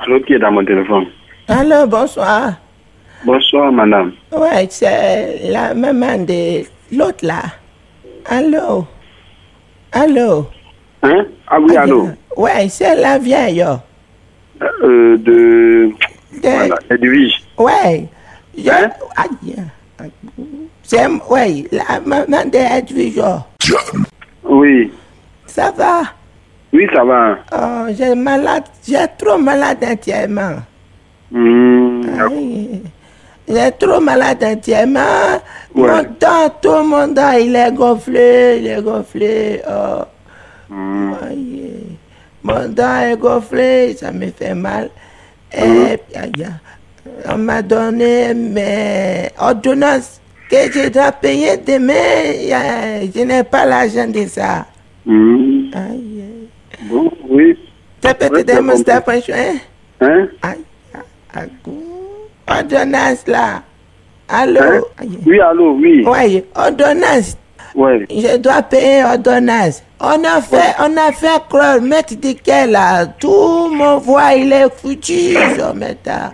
Allô, qui est dans mon téléphone? Allô, bonsoir. Bonsoir, madame. Ouais, c'est la maman de l'autre là. Allô? Allô? Hein? Ah oui, allô? Ouais, c'est la vieille. euh, De... De- Voilà, Edwige. Ouais. Je... Hein? Aïe. C'est, ouais, la maman de Edwige. Oui. Ça va? Oui, ça va. Oh, j'ai malade, j'ai trop malade entièrement. Hmm, Aïe. J'ai trop malade entièrement. Ouais. Mon dent, tout mon dent, il est gonflé, il est gonflé. Oh. hmm. Aïe. Mon dent est gonflé, ça me fait mal. Et puis, aïe, on m'a donné mes ordonnances que je dois payer demain. Je n'ai pas l'argent de ça. Hmm. Aïe. Oui. Tu peux te Ouais, c'est démontrer, compris. franchement, hein? Hein? Ordonnance là. Allô? Hein? Oui, allô, oui. Oui, ordonnance. Ouais. Je dois payer ordonnance. On a fait, on a fait croire, maître Diquet là, tout mon voix il est foutu, ce matin.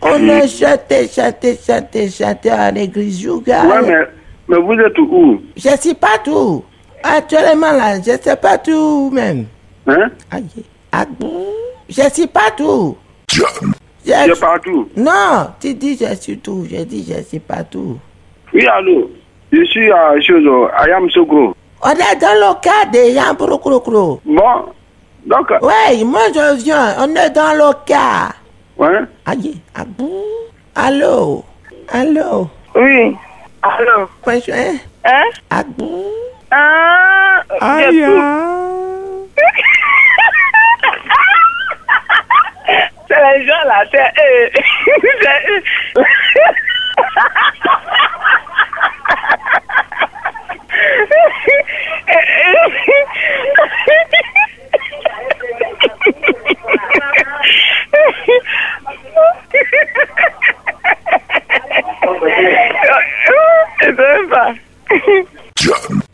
On a chanté, chanté, chanté, chanté à l'église. Ouais, mais, mais vous êtes où? Je sais pas tout. Actuellement là, je sais pas tout même. Hein? Aïe, aïe. Je sais pas tout. Je- C'est partout. Non, tu dis je suis tout, je dis je sais pas tout. Oui, allô. Je suis à chose, à Yamsoko. On est dans le cas des gens pour Bon, Donc, Ouais, moi je viens, on est dans le cas. ouais. Aïe, ah bon? Allô? Allô? Oui. Allô Bonjour, hein? Hein? Ah bon? Ah Aïe, les gens là, c'est eux.